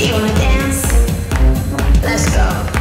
You wanna dance? Let's go.